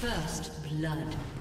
First blood.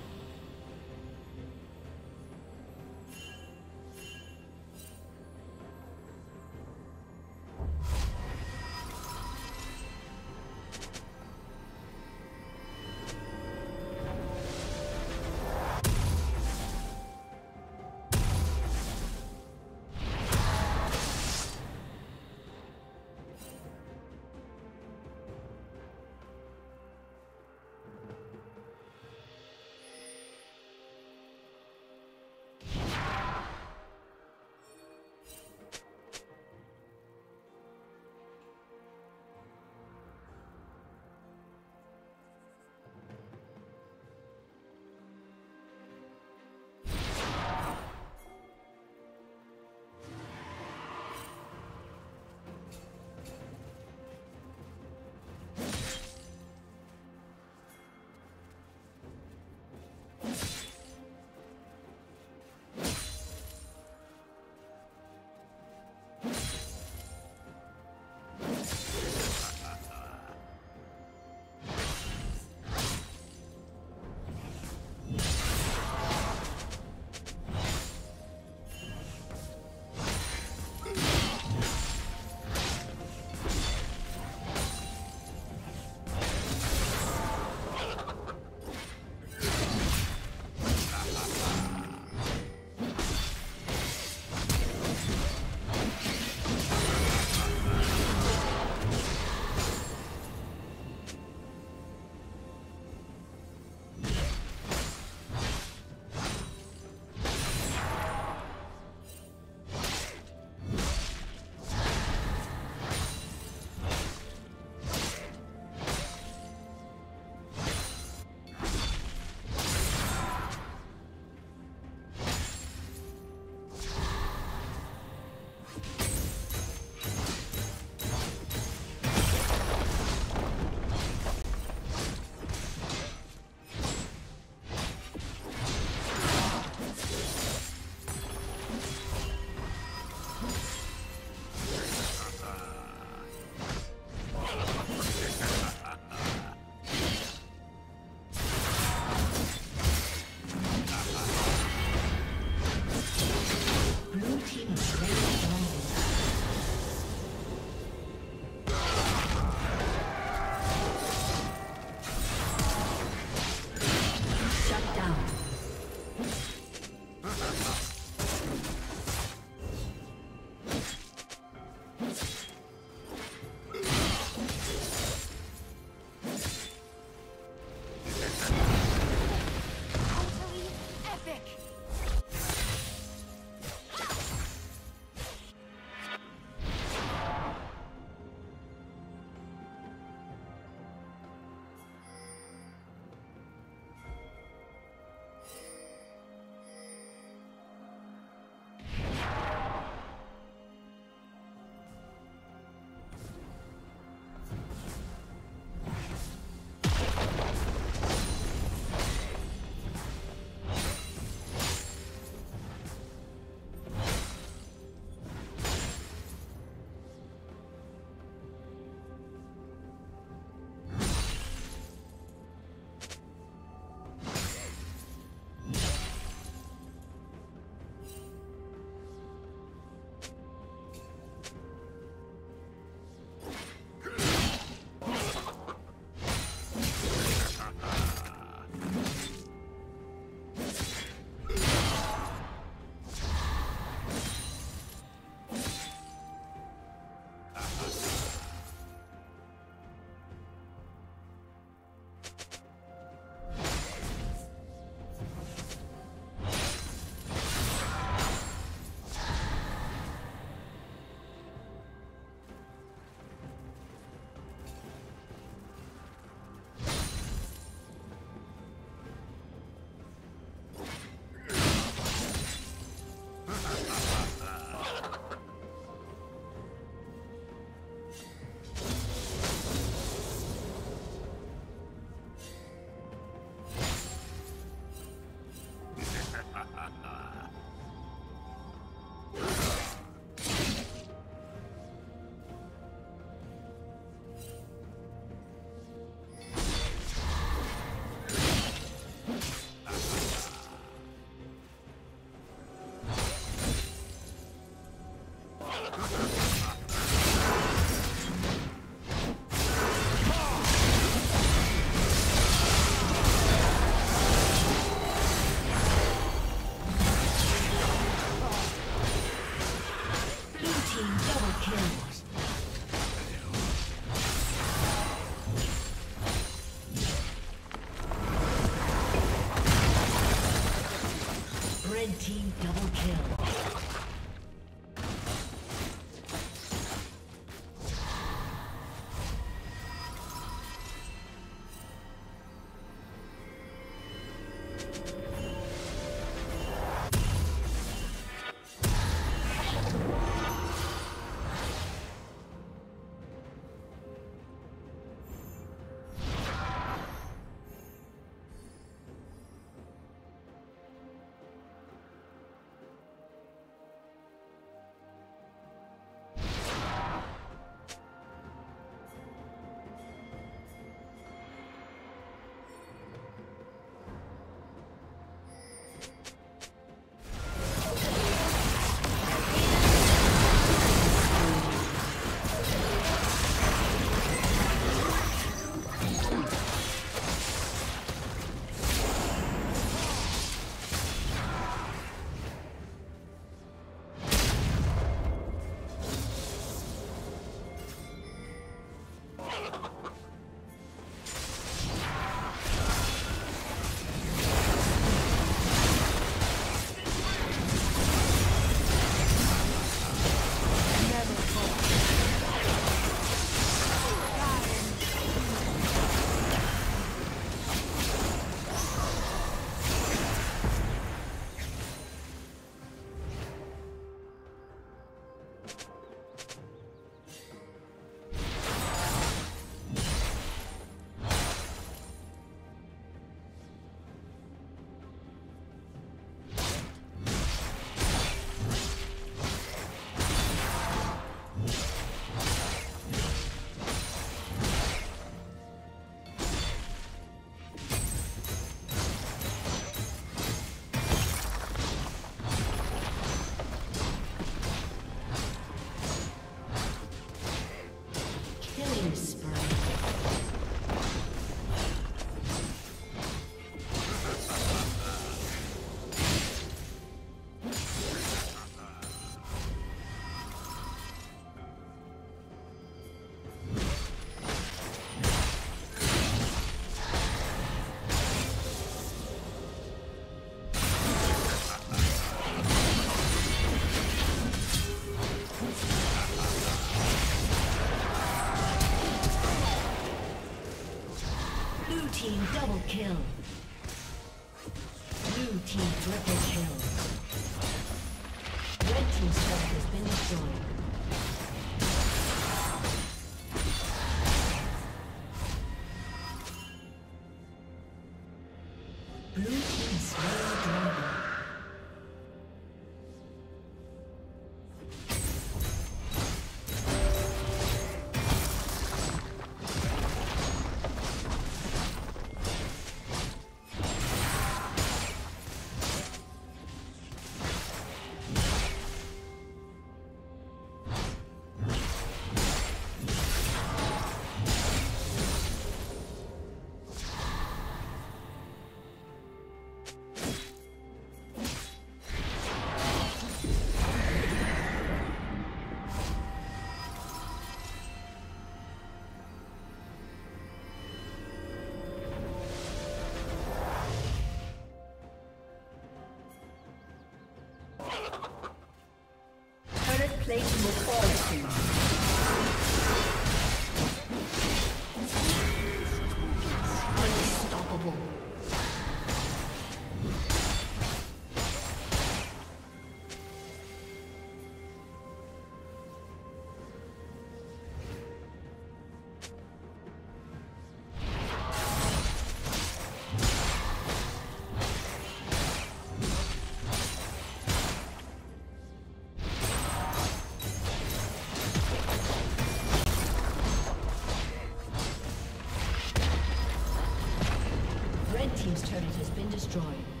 Destroyed.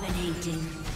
Dominating.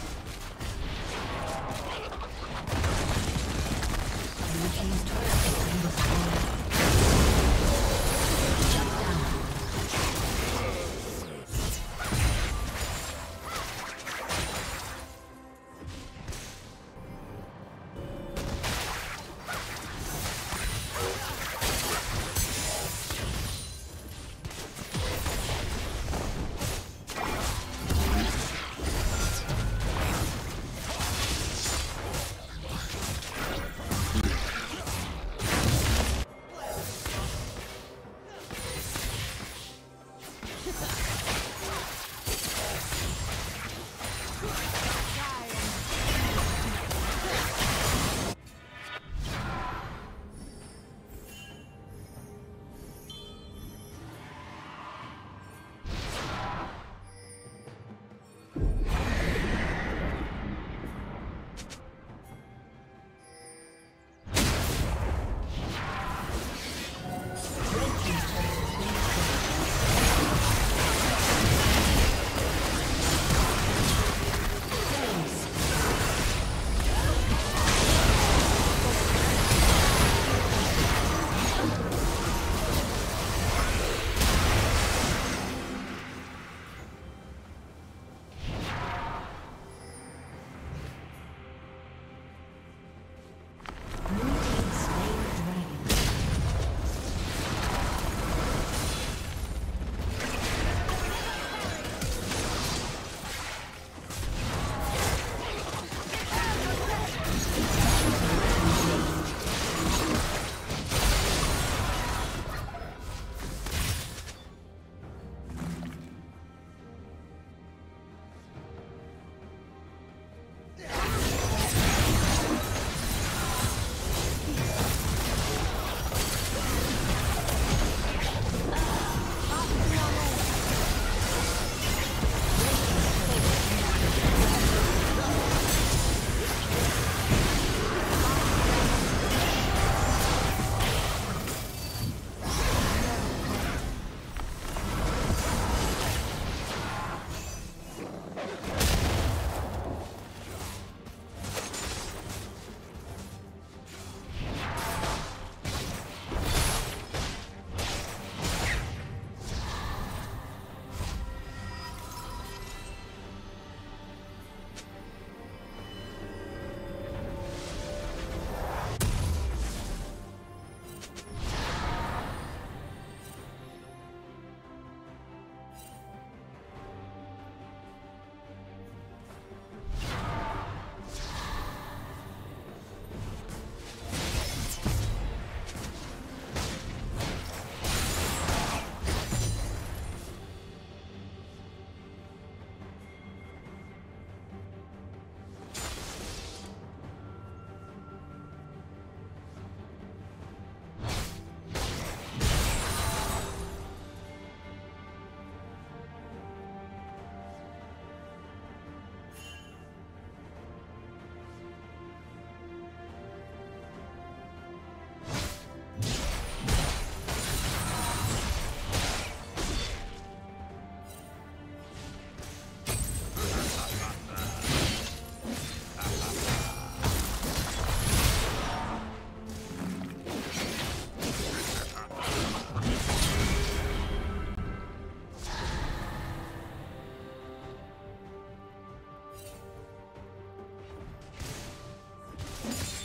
you